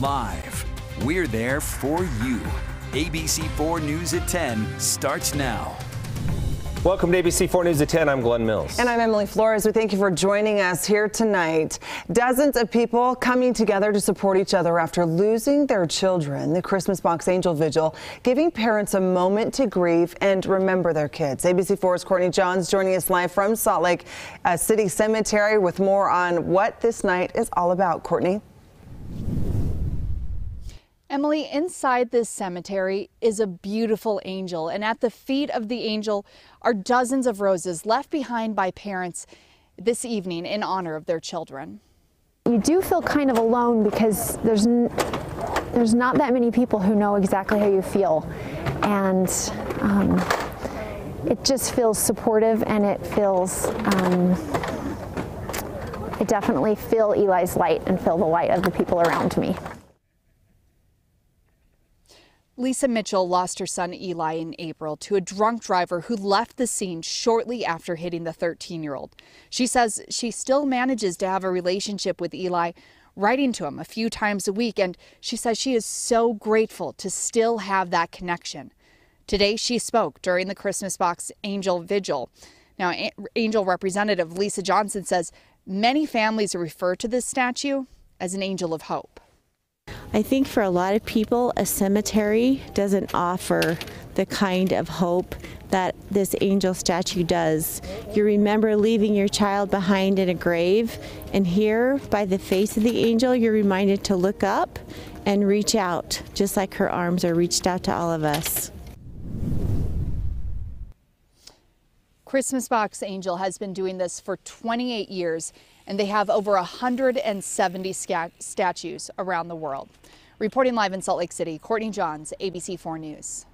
live. We're there for you. ABC4 News at 10 starts now. Welcome to ABC4 News at 10. I'm Glenn Mills. And I'm Emily Flores. We thank you for joining us here tonight. Dozens of people coming together to support each other after losing their children. The Christmas Box Angel Vigil giving parents a moment to grieve and remember their kids. ABC4's Courtney Johns joining us live from Salt Lake uh, City Cemetery with more on what this night is all about. Courtney. Emily, inside this cemetery is a beautiful angel, and at the feet of the angel are dozens of roses left behind by parents this evening in honor of their children. You do feel kind of alone because there's there's not that many people who know exactly how you feel, and um, it just feels supportive and it feels. Um, I definitely feel Eli's light and feel the light of the people around me. Lisa Mitchell lost her son Eli in April to a drunk driver who left the scene shortly after hitting the 13 year old. She says she still manages to have a relationship with Eli, writing to him a few times a week, and she says she is so grateful to still have that connection. Today, she spoke during the Christmas Box Angel Vigil. Now, Angel representative Lisa Johnson says many families refer to this statue as an angel of hope. I think for a lot of people, a cemetery doesn't offer the kind of hope that this angel statue does. You remember leaving your child behind in a grave, and here, by the face of the angel, you're reminded to look up and reach out, just like her arms are reached out to all of us. Christmas Box Angel has been doing this for 28 years, and they have over 170 statues around the world. Reporting live in Salt Lake City, Courtney Johns, ABC4 News.